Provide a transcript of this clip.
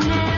I.